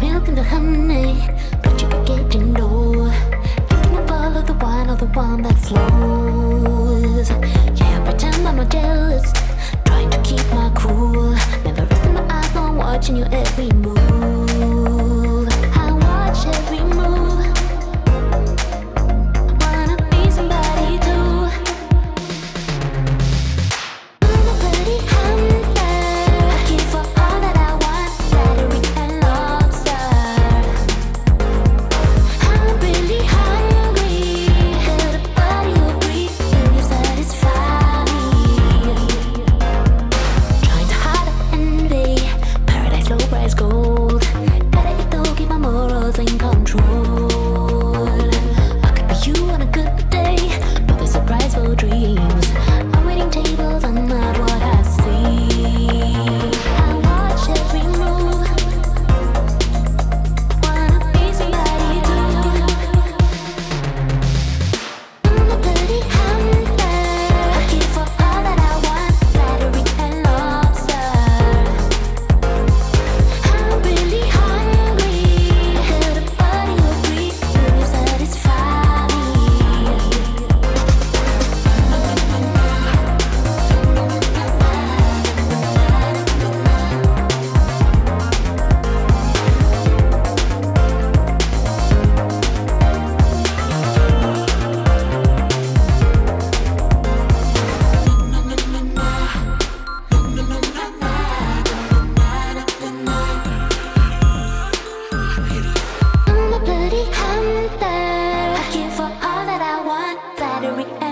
milk and the honey, but you could get to know. Thinking of all of the wine or the one that flows. Yeah, pretend I'm not jealous, trying to keep my cool. Never resting my eyes, no, I'm watching your every move. We we